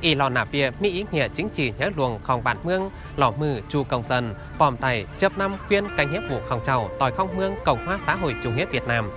ý lò nạp vía มี ý nghĩa chính trị nhớ luồng ของบ้านเมืองหล่อมือจู công dân ปลอมไต่ chấp năm khuyên cánh hiếp vụ ของเจ้าต่อย không mương Cộng hòa xã hội chủ nghĩa Việt Nam.